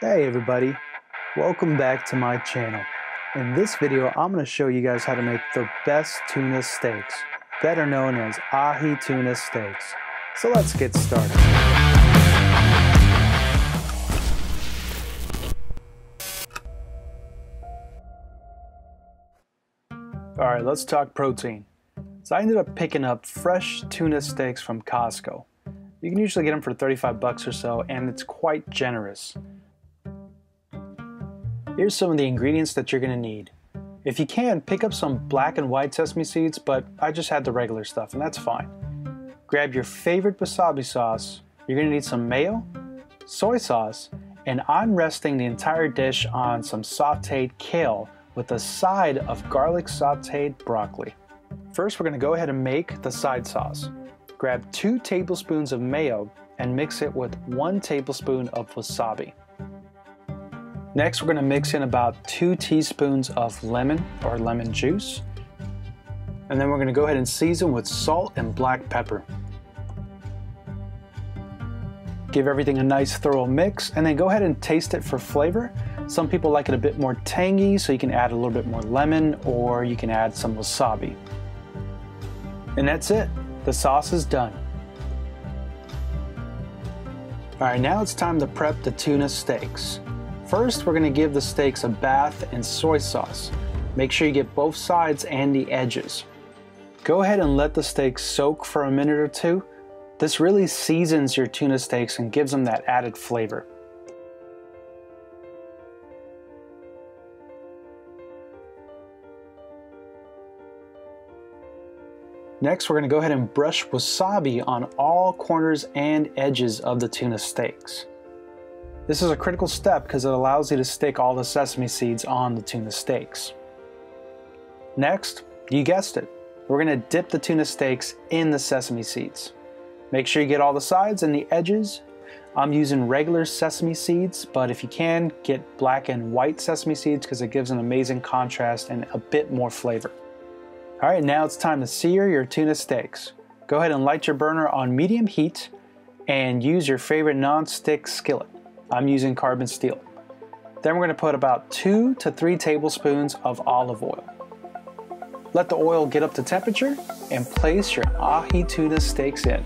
Hey everybody, welcome back to my channel. In this video, I'm going to show you guys how to make the best tuna steaks, better known as ahi tuna steaks. So let's get started. Alright, let's talk protein. So I ended up picking up fresh tuna steaks from Costco. You can usually get them for 35 bucks or so, and it's quite generous. Here's some of the ingredients that you're gonna need. If you can, pick up some black and white sesame seeds, but I just had the regular stuff, and that's fine. Grab your favorite wasabi sauce. You're gonna need some mayo, soy sauce, and I'm resting the entire dish on some sauteed kale with a side of garlic sauteed broccoli. First, we're gonna go ahead and make the side sauce. Grab two tablespoons of mayo and mix it with one tablespoon of wasabi. Next, we're going to mix in about two teaspoons of lemon or lemon juice. And then we're going to go ahead and season with salt and black pepper. Give everything a nice thorough mix and then go ahead and taste it for flavor. Some people like it a bit more tangy, so you can add a little bit more lemon or you can add some wasabi. And that's it. The sauce is done. Alright, now it's time to prep the tuna steaks. First, we're going to give the steaks a bath in soy sauce. Make sure you get both sides and the edges. Go ahead and let the steaks soak for a minute or two. This really seasons your tuna steaks and gives them that added flavor. Next, we're going to go ahead and brush wasabi on all corners and edges of the tuna steaks. This is a critical step because it allows you to stick all the sesame seeds on the tuna steaks. Next, you guessed it, we're going to dip the tuna steaks in the sesame seeds. Make sure you get all the sides and the edges. I'm using regular sesame seeds, but if you can, get black and white sesame seeds because it gives an amazing contrast and a bit more flavor. Alright, now it's time to sear your tuna steaks. Go ahead and light your burner on medium heat and use your favorite non-stick skillet. I'm using carbon steel. Then we're going to put about 2 to 3 tablespoons of olive oil. Let the oil get up to temperature and place your ahi tuna steaks in.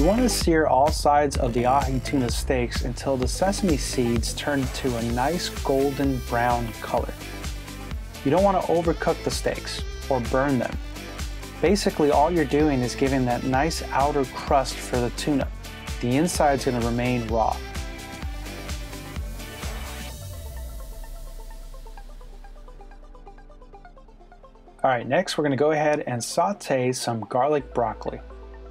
You want to sear all sides of the ahi tuna steaks until the sesame seeds turn to a nice golden brown color. You don't want to overcook the steaks or burn them. Basically all you're doing is giving that nice outer crust for the tuna. The inside is going to remain raw. Alright, next we're going to go ahead and saute some garlic broccoli.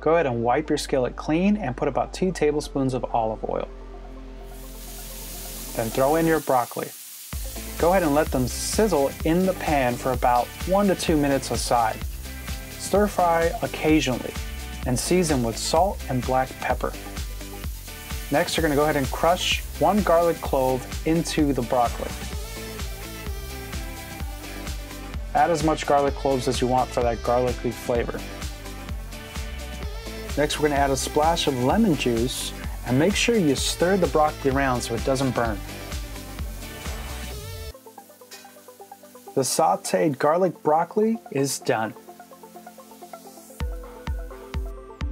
Go ahead and wipe your skillet clean and put about 2 tablespoons of olive oil. Then throw in your broccoli. Go ahead and let them sizzle in the pan for about 1 to 2 minutes aside. Stir fry occasionally and season with salt and black pepper. Next, you're going to go ahead and crush one garlic clove into the broccoli. Add as much garlic cloves as you want for that garlicky flavor. Next, we're going to add a splash of lemon juice and make sure you stir the broccoli around so it doesn't burn. The sauteed garlic broccoli is done.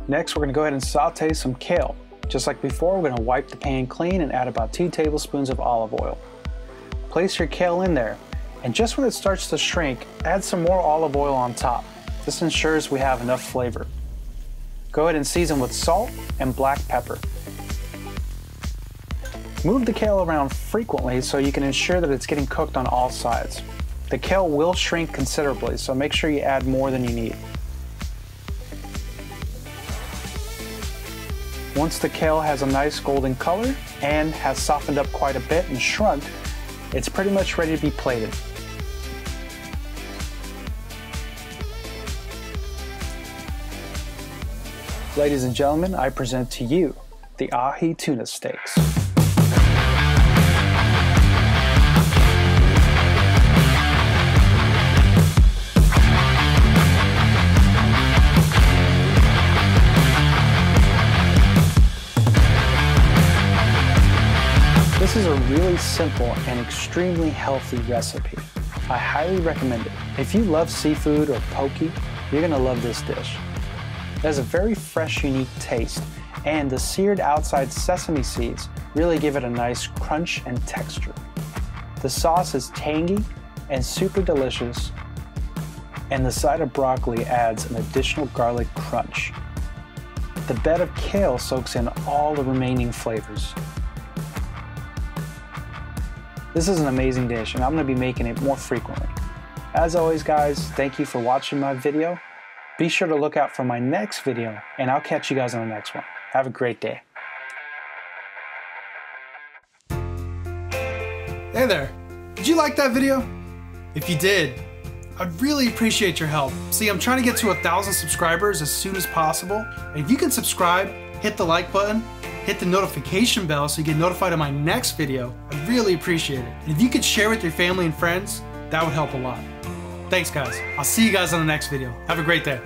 Next, we're going to go ahead and saute some kale. Just like before, we're going to wipe the pan clean and add about 2 tablespoons of olive oil. Place your kale in there, and just when it starts to shrink, add some more olive oil on top. This ensures we have enough flavor. Go ahead and season with salt and black pepper. Move the kale around frequently so you can ensure that it's getting cooked on all sides. The kale will shrink considerably, so make sure you add more than you need. Once the kale has a nice golden color and has softened up quite a bit and shrunk, it's pretty much ready to be plated. Ladies and gentlemen, I present to you the ahi tuna steaks. This is a really simple and extremely healthy recipe. I highly recommend it. If you love seafood or poke, you're gonna love this dish. It has a very fresh, unique taste, and the seared outside sesame seeds really give it a nice crunch and texture. The sauce is tangy and super delicious, and the side of broccoli adds an additional garlic crunch. The bed of kale soaks in all the remaining flavors. This is an amazing dish and I'm going to be making it more frequently. As always guys, thank you for watching my video. Be sure to look out for my next video and I'll catch you guys on the next one. Have a great day. Hey there, did you like that video? If you did, I'd really appreciate your help. See, I'm trying to get to a thousand subscribers as soon as possible. And if you can subscribe, hit the like button, hit the notification bell so you get notified of my next video. I'd really appreciate it. And if you could share with your family and friends, that would help a lot. Thanks guys. I'll see you guys on the next video. Have a great day.